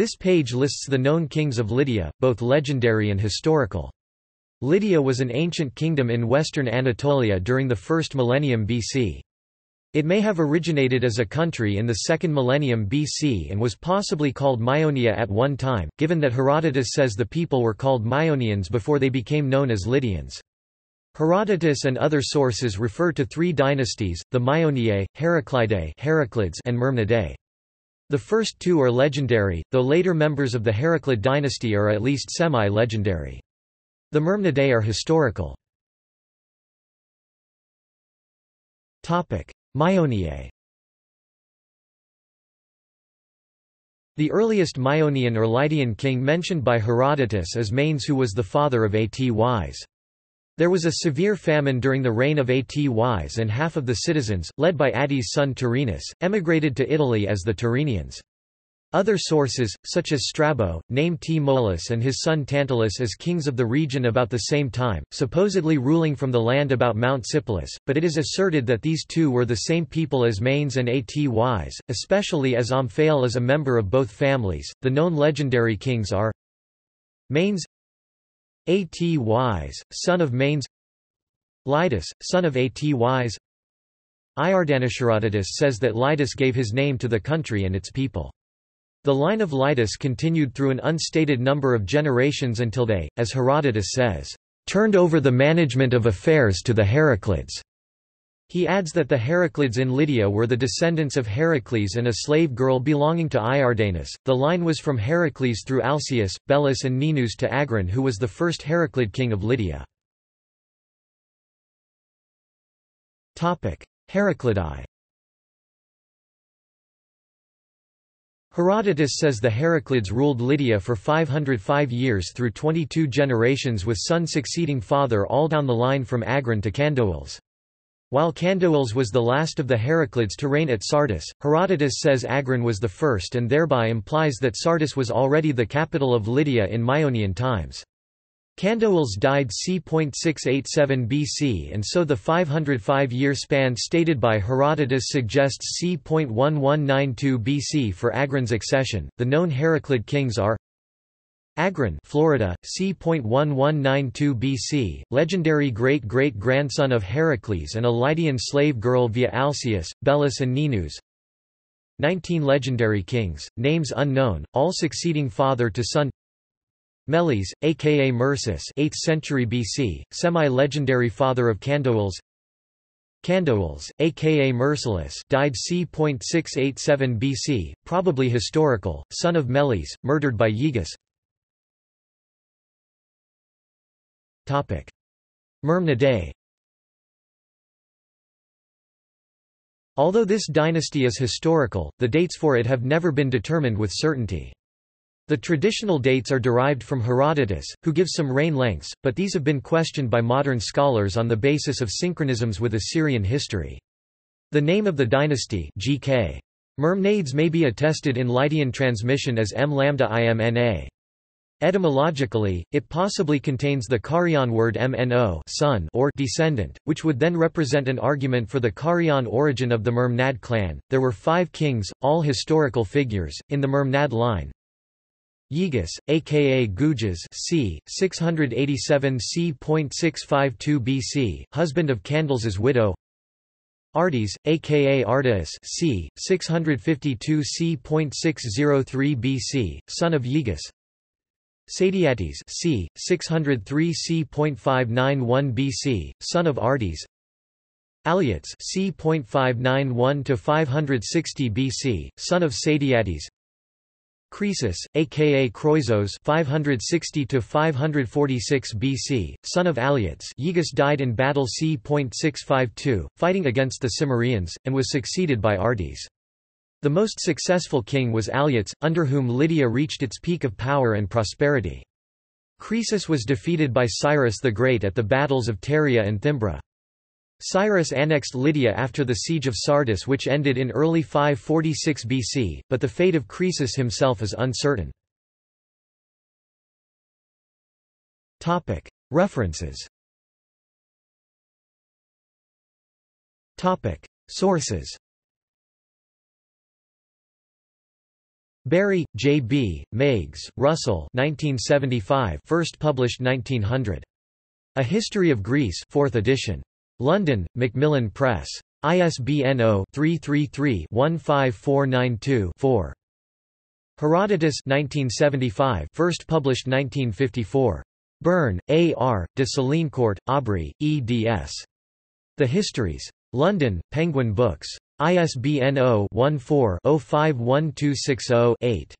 This page lists the known kings of Lydia, both legendary and historical. Lydia was an ancient kingdom in western Anatolia during the first millennium BC. It may have originated as a country in the second millennium BC and was possibly called Maeonia at one time, given that Herodotus says the people were called Maeonians before they became known as Lydians. Herodotus and other sources refer to three dynasties, the Maeoniae, Heraclidae Heraclids and Mermnadae. The first two are legendary, though later members of the Heraclid dynasty are at least semi-legendary. The Mermnadae are historical. Maeoniae The earliest Maeonian or Lydian king mentioned by Herodotus is Manes who was the father of Atys. There was a severe famine during the reign of Atys and half of the citizens, led by Atys' son Tyrrhenus, emigrated to Italy as the Tyrrhenians. Other sources, such as Strabo, name Tmolus and his son Tantalus as kings of the region about the same time, supposedly ruling from the land about Mount Sipylus, but it is asserted that these two were the same people as Manes and Atys, especially as Omphale is a member of both families. The known legendary kings are Manes Atys, son of Manes Lydus, son of Atys Iardanesherodotus says that Lydus gave his name to the country and its people. The line of Lydus continued through an unstated number of generations until they, as Herodotus says, turned over the management of affairs to the Heraclids. He adds that the Heraclids in Lydia were the descendants of Heracles and a slave girl belonging to Iardanus. The line was from Heracles through Alcaeus, Belus, and Ninus to Agron, who was the first Heraclid king of Lydia. Heraclidae Herodotus says the Heraclids ruled Lydia for 505 years through 22 generations with son succeeding father all down the line from Agron to Candaules. While Candaules was the last of the Heraclids to reign at Sardis, Herodotus says Agron was the first and thereby implies that Sardis was already the capital of Lydia in Maeonian times. Candaules died c. 687 BC and so the 505-year span stated by Herodotus suggests c. 1192 BC for Agron's accession. The known Heraclid kings are Agron Florida, c. 1192 BC, legendary great-great-grandson of Heracles and a Lydian slave girl via Alcaeus, Belus and Ninus 19 legendary kings, names unknown, all succeeding father to son Meles, aka Myrsus 8th century BC, semi-legendary father of Candaules Candaules, aka Mursilis died c. 687 BC, probably historical, son of Meles, murdered by Gyges Mermnadae Although this dynasty is historical, the dates for it have never been determined with certainty. The traditional dates are derived from Herodotus, who gives some reign lengths, but these have been questioned by modern scholars on the basis of synchronisms with Assyrian history. The name of the dynasty GK. Myrmnaids may be attested in Lydian transmission as M lambda imna. Etymologically, it possibly contains the Carian word mno son or descendant, which would then represent an argument for the Carian origin of the Mermnad clan. There were five kings, all historical figures, in the Mermnad line. Gyges, aka Guges c. 687 c.652 BC, husband of Candaules's widow Ardys, aka Ardaeus c. 652 c.603 BC, son of Gyges Sadyattes c. 603 c.591 BC, son of Ardys Alyattes c. 591 to 560 BC, son of Sadyattes Croesus, aka Croesus 560 to 546 BC, son of Alyattes. Gyges died in battle c.652, fighting against the Cimmerians, and was succeeded by Ardys. The most successful king was Alyattes, under whom Lydia reached its peak of power and prosperity. Croesus was defeated by Cyrus the Great at the battles of Pteria and Thymbra. Cyrus annexed Lydia after the siege of Sardis which ended in early 546 BC, but the fate of Croesus himself is uncertain. References Sources Bury, J. B., Meiggs, Russell 1975 first published 1900. A History of Greece 4th edition. London, Macmillan Press. ISBN 0-333-15492-4. Herodotus 1975 first published 1954. Burn, A. R., de Sélincourt, Aubrey, eds. The Histories. London, Penguin Books. ISBN 0-14-051260-8.